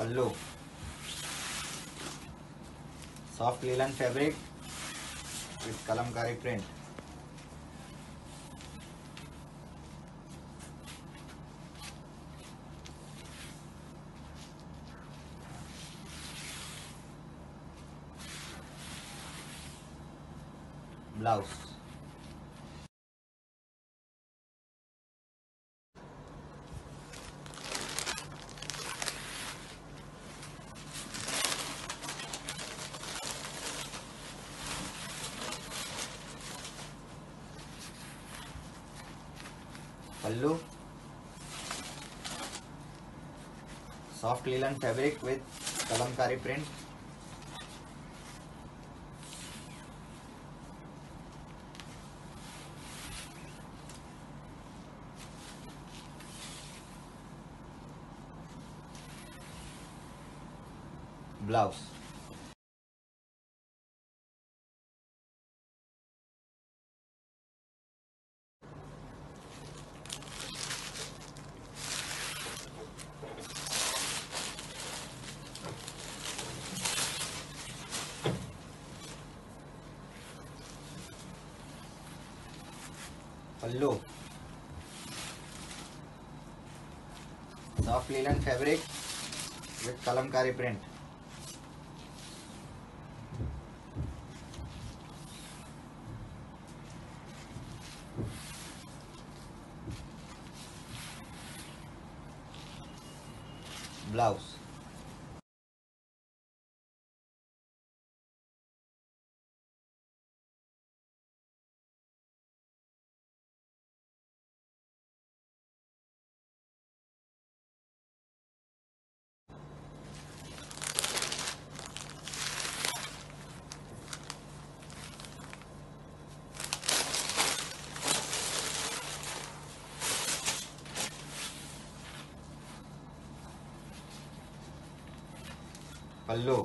Pallu. Soft linen fabric with Kalamkari print blouse pallu soft linen fabric with Kalamkari print blouse pallu soft linen fabric with Kalamkari print blouse pallu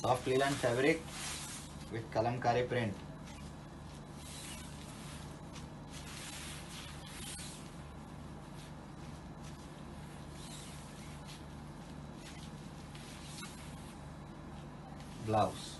soft linen fabric with Kalamkari print blouse